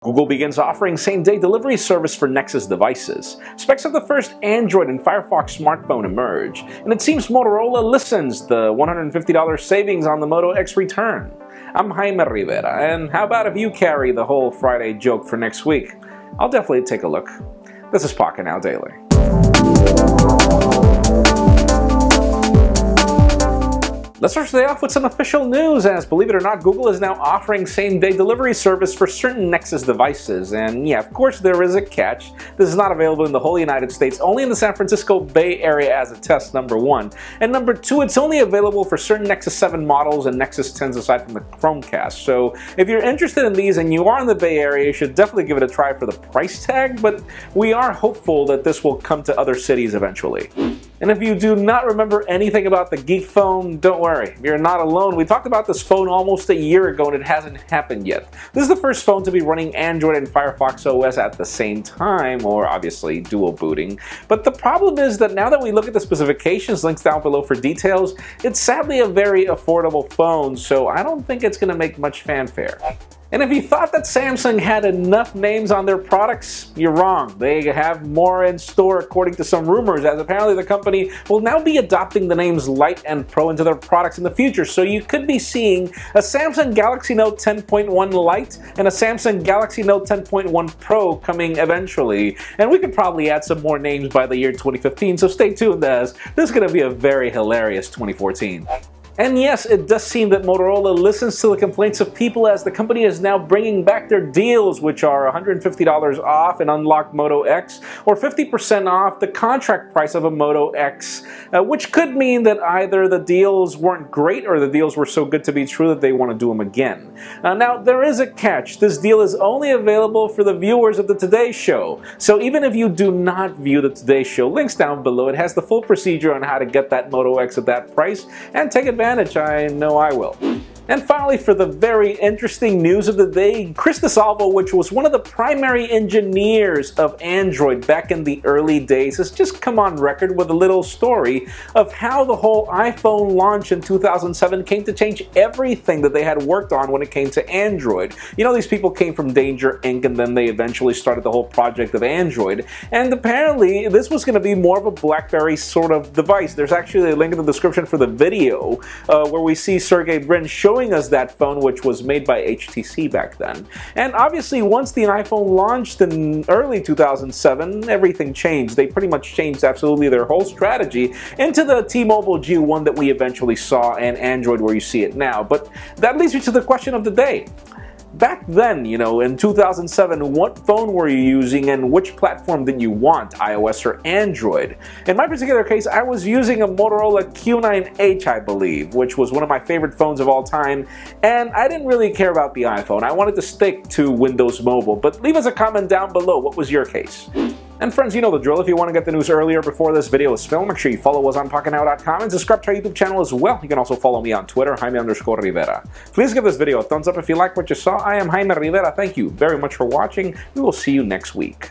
Google begins offering same-day delivery service for Nexus devices. Specs of the first Android and Firefox smartphone emerge, and it seems Motorola listens the $150 savings on the Moto X return. I'm Jaime Rivera, and how about if you carry the whole Friday joke for next week? I'll definitely take a look. This is Pocketnow Daily. Let's start today off with some official news as, believe it or not, Google is now offering same-day delivery service for certain Nexus devices. And yeah, of course there is a catch. This is not available in the whole United States, only in the San Francisco Bay Area as a test, number one. And number two, it's only available for certain Nexus 7 models and Nexus 10s aside from the Chromecast. So if you're interested in these and you are in the Bay Area, you should definitely give it a try for the price tag, but we are hopeful that this will come to other cities eventually. And if you do not remember anything about the Geeksphone, don't worry, you're not alone. We talked about this phone almost a year ago and it hasn't happened yet. This is the first phone to be running Android and Firefox OS at the same time, or obviously dual booting. But the problem is that now that we look at the specifications, links down below for details, it's sadly a very affordable phone, so I don't think it's going to make much fanfare. And if you thought that Samsung had enough names on their products, you're wrong. They have more in store according to some rumors, as apparently the company will now be adopting the names Lite and Pro into their products in the future. So you could be seeing a Samsung Galaxy Note 10.1 Lite and a Samsung Galaxy Note 10.1 Pro coming eventually. And we could probably add some more names by the year 2015, so stay tuned as this is going to be a very hilarious 2014. And yes, it does seem that Motorola listens to the complaints of people as the company is now bringing back their deals, which are $150 off an unlocked Moto X or 50% off the contract price of a Moto X, uh, which could mean that either the deals weren't great or the deals were so good to be true that they want to do them again. Uh, now, there is a catch. This deal is only available for the viewers of the Today Show. So even if you do not view the Today Show, links down below. It has the full procedure on how to get that Moto X at that price and take advantage I know I will. And finally, for the very interesting news of the day, Chris DeSalvo, which was one of the primary engineers of Android back in the early days, has just come on record with a little story of how the whole iPhone launch in 2007 came to change everything that they had worked on when it came to Android. You know, these people came from Danger Inc. and then they eventually started the whole project of Android. And apparently, this was going to be more of a BlackBerry sort of device. There's actually a link in the description for the video uh, where we see Sergey Brin showing showing us that phone, which was made by HTC back then. And obviously, once the iPhone launched in early 2007, everything changed. They pretty much changed absolutely their whole strategy into the T-Mobile G1 that we eventually saw and Android where you see it now. But that leads me to the question of the day back then, you know, in 2007, what phone were you using and which platform did you want, iOS or Android? In my particular case, I was using a Motorola Q9H, I believe, which was one of my favorite phones of all time, and I didn't really care about the iPhone. I wanted to stick to Windows Mobile, but leave us a comment down below. What was your case? And friends, you know the drill. If you want to get the news earlier before this video is filmed, make sure you follow us on PocketNow.com and subscribe to our YouTube channel as well. You can also follow me on Twitter, Jaime underscore Rivera. Please give this video a thumbs up if you like what you saw. I am Jaime Rivera. Thank you very much for watching. We will see you next week.